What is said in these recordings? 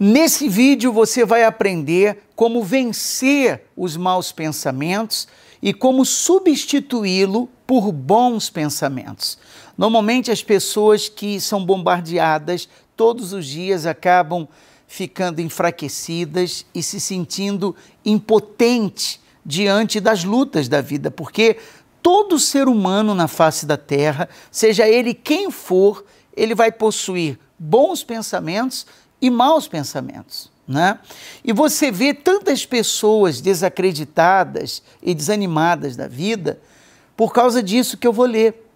Nesse vídeo você vai aprender como vencer os maus pensamentos e como substituí-lo por bons pensamentos. Normalmente as pessoas que são bombardeadas todos os dias acabam ficando enfraquecidas e se sentindo impotente diante das lutas da vida, porque todo ser humano na face da terra, seja ele quem for, ele vai possuir bons pensamentos e maus pensamentos. Né? E você vê tantas pessoas desacreditadas e desanimadas da vida por causa disso que eu vou ler.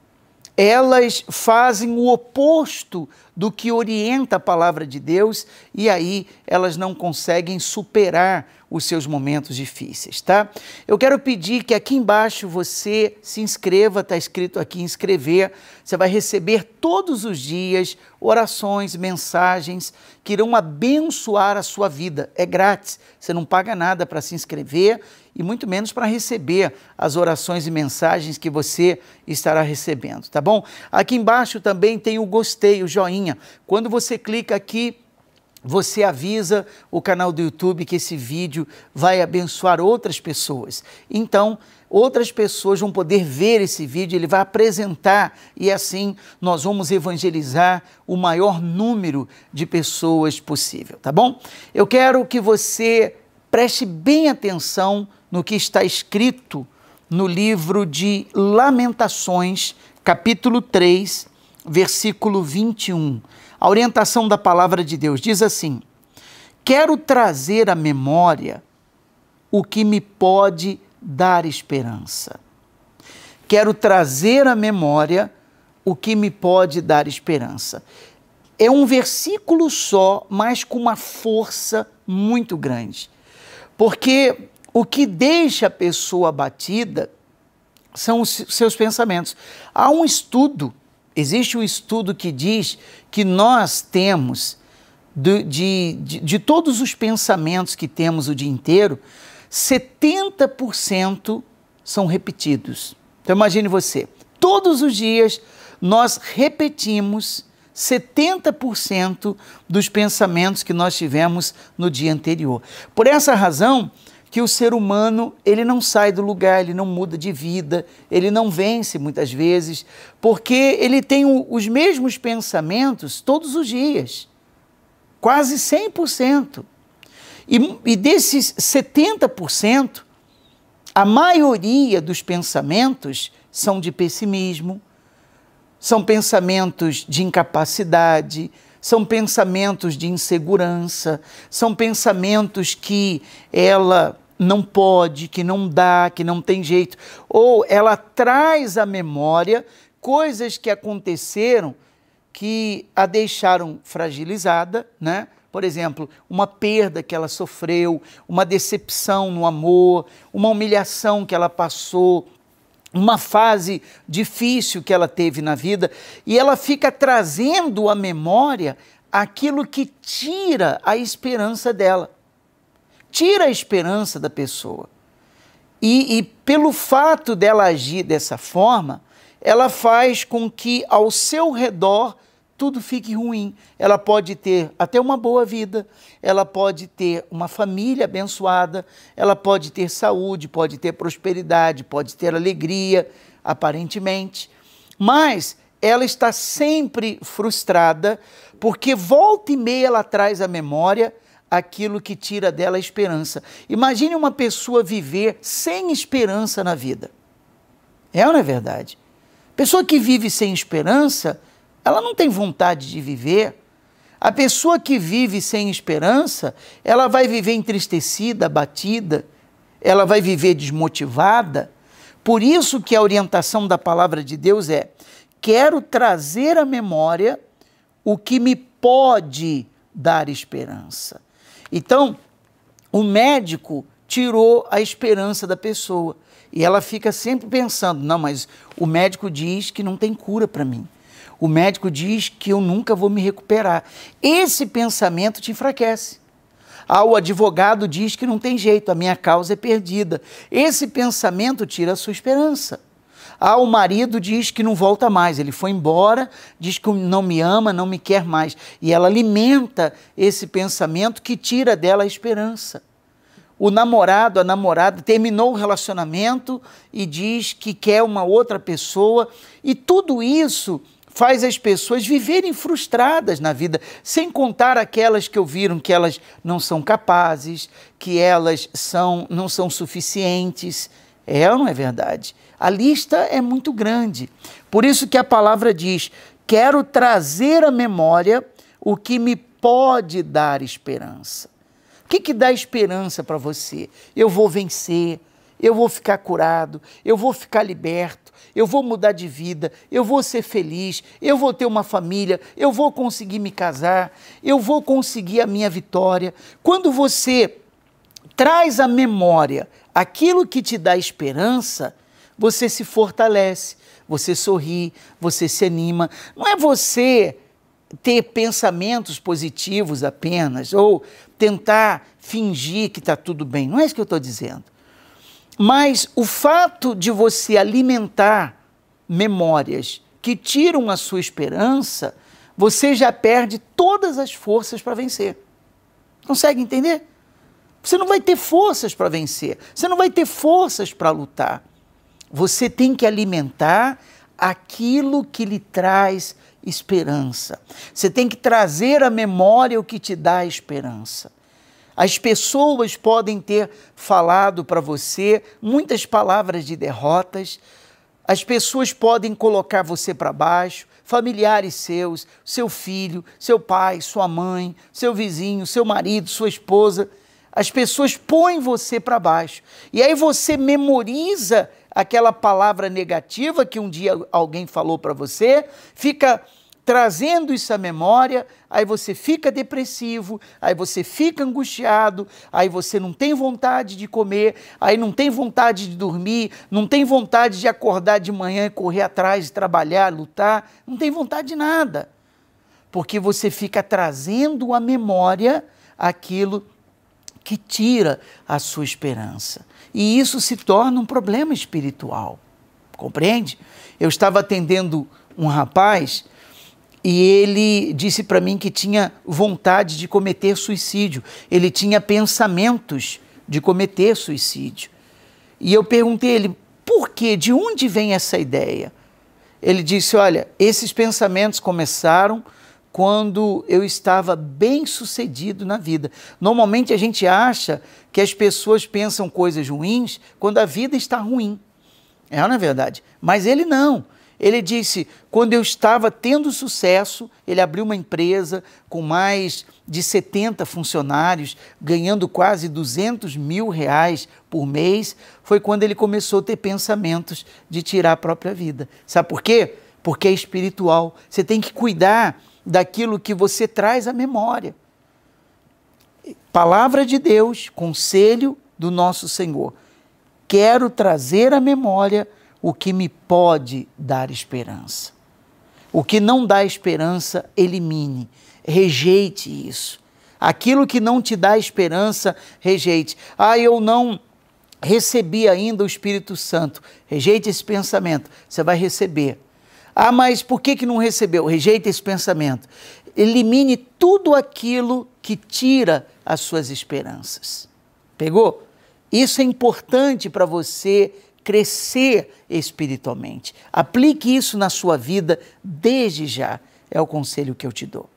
Elas fazem o oposto do que orienta a palavra de Deus e aí elas não conseguem superar os seus momentos difíceis, tá? Eu quero pedir que aqui embaixo você se inscreva, está escrito aqui inscrever. Você vai receber todos os dias orações, mensagens que irão abençoar a sua vida. É grátis, você não paga nada para se inscrever e muito menos para receber as orações e mensagens que você estará recebendo, tá bom? Aqui embaixo também tem o gostei, o joinha. Quando você clica aqui, você avisa o canal do YouTube que esse vídeo vai abençoar outras pessoas. Então, outras pessoas vão poder ver esse vídeo, ele vai apresentar e assim nós vamos evangelizar o maior número de pessoas possível, tá bom? Eu quero que você preste bem atenção no que está escrito no livro de Lamentações, capítulo 3, versículo 21. A orientação da palavra de Deus diz assim: Quero trazer à memória o que me pode dar esperança. Quero trazer à memória o que me pode dar esperança. É um versículo só, mas com uma força muito grande. Porque o que deixa a pessoa abatida são os seus pensamentos. Há um estudo, existe um estudo que diz que nós temos, de, de, de, de todos os pensamentos que temos o dia inteiro, 70% são repetidos. Então imagine você, todos os dias nós repetimos 70% dos pensamentos que nós tivemos no dia anterior. Por essa razão, que o ser humano ele não sai do lugar, ele não muda de vida, ele não vence muitas vezes, porque ele tem o, os mesmos pensamentos todos os dias, quase 100%. E, e desses 70%, a maioria dos pensamentos são de pessimismo, são pensamentos de incapacidade, são pensamentos de insegurança, são pensamentos que ela não pode, que não dá, que não tem jeito. Ou ela traz à memória coisas que aconteceram que a deixaram fragilizada, né? Por exemplo, uma perda que ela sofreu, uma decepção no amor, uma humilhação que ela passou, uma fase difícil que ela teve na vida, e ela fica trazendo à memória aquilo que tira a esperança dela tira a esperança da pessoa. E, e, pelo fato dela agir dessa forma, ela faz com que ao seu redor tudo fique ruim. Ela pode ter até uma boa vida, ela pode ter uma família abençoada, ela pode ter saúde, pode ter prosperidade, pode ter alegria, aparentemente, mas ela está sempre frustrada porque volta e meia ela traz à memória aquilo que tira dela a esperança. Imagine uma pessoa viver sem esperança na vida. É ou não é verdade? Pessoa que vive sem esperança, ela não tem vontade de viver. A pessoa que vive sem esperança, ela vai viver entristecida, abatida, ela vai viver desmotivada. Por isso que a orientação da palavra de Deus é: quero trazer à memória o que me pode dar esperança. Então, o médico tirou a esperança da pessoa. E ela fica sempre pensando: não, mas o médico diz que não tem cura para mim. O médico diz que eu nunca vou me recuperar. Esse pensamento te enfraquece. Ah, o advogado diz que não tem jeito, a minha causa é perdida. Esse pensamento tira a sua esperança. Ah, o marido diz que não volta mais, ele foi embora, diz que não me ama, não me quer mais. E ela alimenta esse pensamento que tira dela a esperança. O namorado, a namorada terminou o relacionamento e diz que quer uma outra pessoa, e tudo isso faz as pessoas viverem frustradas na vida, sem contar aquelas que ouviram que elas não são capazes, que elas são não são suficientes. É ou não é verdade? A lista é muito grande. Por isso que a palavra diz: quero trazer à memória o que me pode dar esperança. O que, que dá esperança para você? Eu vou vencer, eu vou ficar curado, eu vou ficar liberto, eu vou mudar de vida, eu vou ser feliz, eu vou ter uma família, eu vou conseguir me casar, eu vou conseguir a minha vitória. Quando você traz à memória aquilo que te dá esperança, você se fortalece, você sorri, você se anima. Não é você ter pensamentos positivos apenas ou tentar fingir que está tudo bem. Não é isso que eu estou dizendo. Mas o fato de você alimentar memórias que tiram a sua esperança, você já perde todas as forças para vencer. Consegue entender? Você não vai ter forças para vencer, você não vai ter forças para lutar. Você tem que alimentar aquilo que lhe traz esperança. Você tem que trazer à memória o que te dá esperança. As pessoas podem ter falado para você muitas palavras de derrotas, as pessoas podem colocar você para baixo, familiares seus, seu filho, seu pai, sua mãe, seu vizinho, seu marido, sua esposa. As pessoas põem você para baixo. E aí você memoriza aquela palavra negativa que um dia alguém falou para você, fica trazendo isso à memória, aí você fica depressivo, aí você fica angustiado, aí você não tem vontade de comer, aí não tem vontade de dormir, não tem vontade de acordar de manhã e correr atrás, trabalhar, lutar, não tem vontade de nada. Porque você fica trazendo à memória aquilo que tira a sua esperança. E isso se torna um problema espiritual. Compreende? Eu estava atendendo um rapaz e ele disse para mim que tinha vontade de cometer suicídio. Ele tinha pensamentos de cometer suicídio. E eu perguntei a ele, por quê? De onde vem essa ideia? Ele disse: Olha, esses pensamentos começaram quando eu estava bem sucedido na vida. Normalmente a gente acha que as pessoas pensam coisas ruins quando a vida está ruim. É, não é verdade? Mas ele não. Ele disse: quando eu estava tendo sucesso, ele abriu uma empresa com mais de 70 funcionários, ganhando quase 200 mil reais por mês. Foi quando ele começou a ter pensamentos de tirar a própria vida. Sabe por quê? Porque é espiritual. Você tem que cuidar daquilo que você traz à memória. Palavra de Deus, conselho do nosso Senhor. Quero trazer à memória o que me pode dar esperança. O que não dá esperança, elimine, rejeite isso. Aquilo que não te dá esperança, rejeite. Ah, eu não recebi ainda o Espírito Santo. Rejeite esse pensamento. Você vai receber. Ah, mas por que, que não recebeu? Rejeite esse pensamento. Elimine tudo aquilo que tira as suas esperanças. Pegou? Isso é importante para você crescer espiritualmente. Aplique isso na sua vida desde já. É o conselho que eu te dou.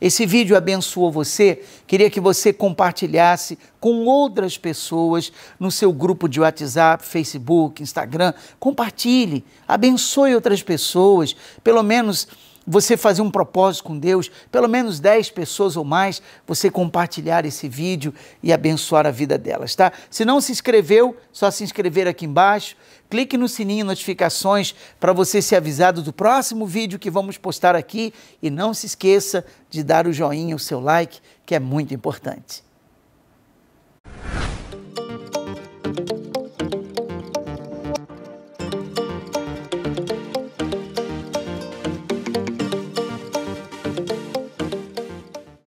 Esse vídeo abençoou você. Queria que você compartilhasse com outras pessoas no seu grupo de WhatsApp, Facebook, Instagram. Compartilhe, abençoe outras pessoas. Pelo menos você fazer um propósito com Deus, pelo menos 10 pessoas ou mais, você compartilhar esse vídeo e abençoar a vida delas, tá? Se não se inscreveu, só se inscrever aqui embaixo. Clique no sininho notificações para você ser avisado do próximo vídeo que vamos postar aqui e não se esqueça de dar o joinha, o seu like, que é muito importante.